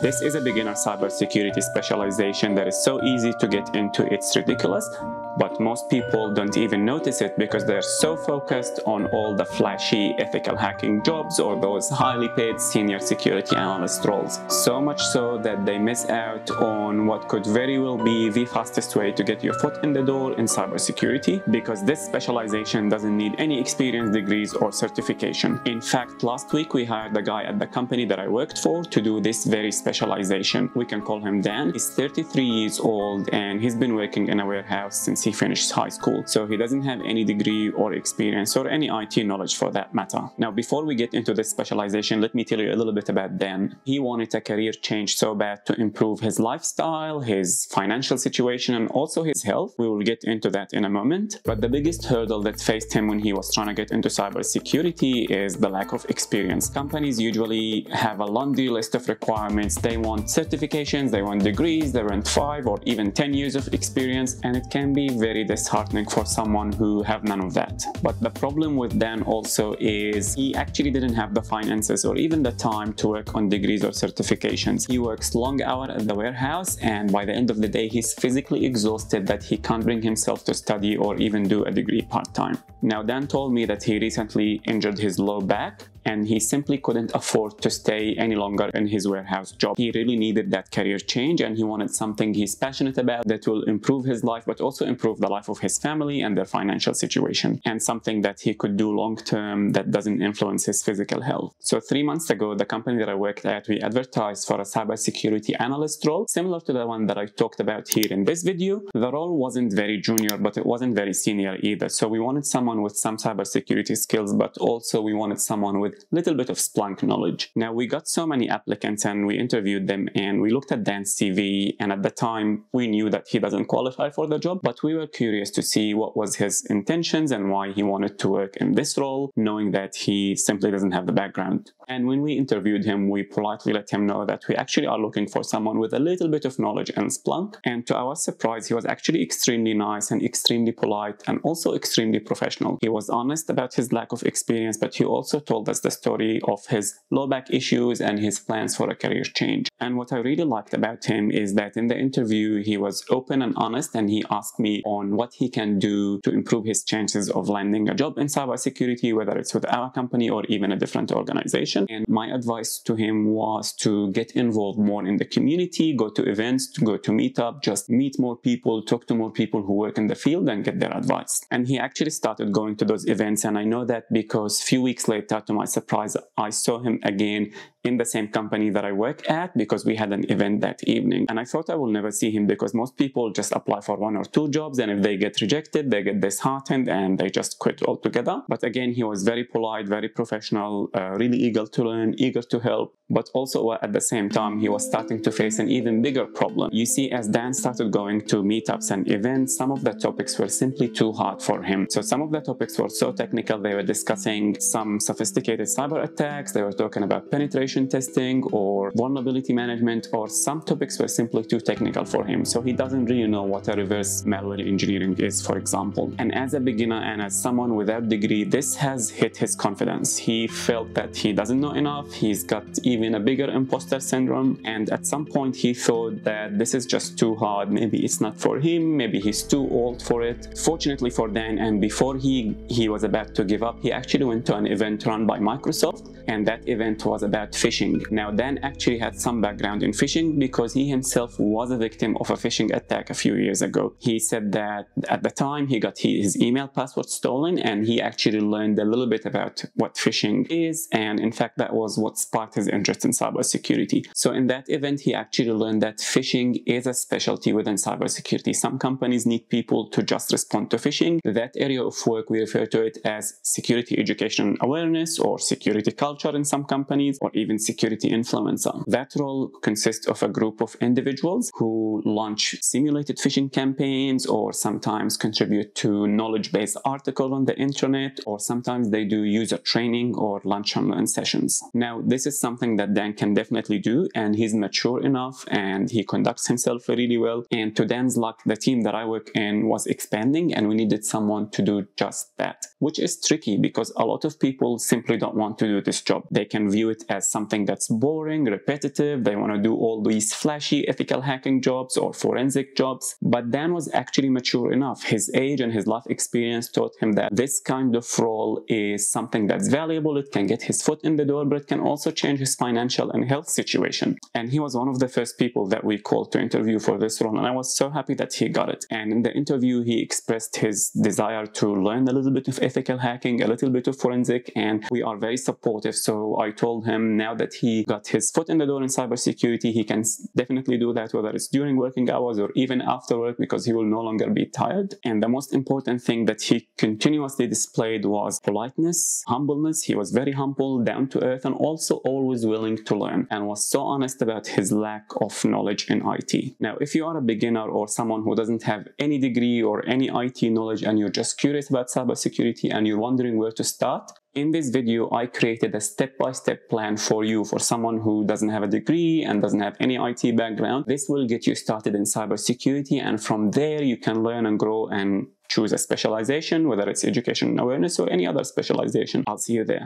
This is a beginner cybersecurity specialization that is so easy to get into, it's ridiculous but most people don't even notice it because they're so focused on all the flashy ethical hacking jobs or those highly paid senior security analyst roles. So much so that they miss out on what could very well be the fastest way to get your foot in the door in cybersecurity because this specialization doesn't need any experience degrees or certification. In fact, last week we hired a guy at the company that I worked for to do this very specialization. We can call him Dan. He's 33 years old and he's been working in a warehouse since he finished high school. So he doesn't have any degree or experience or any IT knowledge for that matter. Now, before we get into this specialization, let me tell you a little bit about Dan. He wanted a career change so bad to improve his lifestyle, his financial situation, and also his health. We will get into that in a moment. But the biggest hurdle that faced him when he was trying to get into cybersecurity is the lack of experience. Companies usually have a laundry list of requirements. They want certifications, they want degrees, they want five or even 10 years of experience, and it can be very disheartening for someone who have none of that. But the problem with Dan also is he actually didn't have the finances or even the time to work on degrees or certifications. He works long hours at the warehouse and by the end of the day he's physically exhausted that he can't bring himself to study or even do a degree part-time. Now Dan told me that he recently injured his low back and he simply couldn't afford to stay any longer in his warehouse job. He really needed that career change and he wanted something he's passionate about that will improve his life but also improve the life of his family and their financial situation and something that he could do long term that doesn't influence his physical health. So three months ago, the company that I worked at, we advertised for a cybersecurity analyst role similar to the one that I talked about here in this video. The role wasn't very junior but it wasn't very senior either. So we wanted someone with some cybersecurity skills but also we wanted someone with little bit of Splunk knowledge. Now we got so many applicants and we interviewed them and we looked at Dan's CV and at the time we knew that he doesn't qualify for the job, but we were curious to see what was his intentions and why he wanted to work in this role, knowing that he simply doesn't have the background. And when we interviewed him, we politely let him know that we actually are looking for someone with a little bit of knowledge in Splunk. And to our surprise, he was actually extremely nice and extremely polite and also extremely professional. He was honest about his lack of experience, but he also told us the story of his low back issues and his plans for a career change. And what I really liked about him is that in the interview, he was open and honest and he asked me on what he can do to improve his chances of landing a job in cybersecurity, whether it's with our company or even a different organization. And my advice to him was to get involved more in the community, go to events, to go to meetup, just meet more people, talk to more people who work in the field and get their advice. And he actually started going to those events. And I know that because a few weeks later, to my surprise, I saw him again in the same company that I work at because we had an event that evening. And I thought I will never see him because most people just apply for one or two jobs and if they get rejected, they get disheartened and they just quit altogether. But again, he was very polite, very professional, uh, really eager to learn, eager to help. But also at the same time, he was starting to face an even bigger problem. You see, as Dan started going to meetups and events, some of the topics were simply too hard for him. So some of the topics were so technical, they were discussing some sophisticated cyber attacks, they were talking about penetration penetration testing or vulnerability management or some topics were simply too technical for him. So he doesn't really know what a reverse malware engineering is, for example. And as a beginner and as someone without degree, this has hit his confidence. He felt that he doesn't know enough. He's got even a bigger imposter syndrome. And at some point he thought that this is just too hard. Maybe it's not for him. Maybe he's too old for it. Fortunately for Dan, and before he, he was about to give up, he actually went to an event run by Microsoft. And that event was about phishing. Now, Dan actually had some background in phishing because he himself was a victim of a phishing attack a few years ago. He said that at the time he got his email password stolen and he actually learned a little bit about what phishing is. And in fact, that was what sparked his interest in cybersecurity. So in that event, he actually learned that phishing is a specialty within cybersecurity. Some companies need people to just respond to phishing. That area of work, we refer to it as security education awareness or security culture in some companies or even security influencer. That role consists of a group of individuals who launch simulated phishing campaigns or sometimes contribute to knowledge-based articles on the internet or sometimes they do user training or lunch and learn sessions. Now, this is something that Dan can definitely do and he's mature enough and he conducts himself really well. And to Dan's luck, the team that I work in was expanding and we needed someone to do just that, which is tricky because a lot of people simply don't want to do this job. They can view it as some something that's boring, repetitive. They want to do all these flashy ethical hacking jobs or forensic jobs. But Dan was actually mature enough. His age and his life experience taught him that this kind of role is something that's valuable. It can get his foot in the door, but it can also change his financial and health situation. And he was one of the first people that we called to interview for this role. And I was so happy that he got it. And in the interview, he expressed his desire to learn a little bit of ethical hacking, a little bit of forensic, and we are very supportive. So I told him now that he got his foot in the door in cybersecurity, he can definitely do that, whether it's during working hours or even after work, because he will no longer be tired. And the most important thing that he continuously displayed was politeness, humbleness. He was very humble, down to earth, and also always willing to learn and was so honest about his lack of knowledge in IT. Now, if you are a beginner or someone who doesn't have any degree or any IT knowledge and you're just curious about cybersecurity and you're wondering where to start, in this video, I created a step-by-step -step plan for you for someone who doesn't have a degree and doesn't have any IT background. This will get you started in cybersecurity and from there you can learn and grow and choose a specialization, whether it's education awareness or any other specialization. I'll see you there.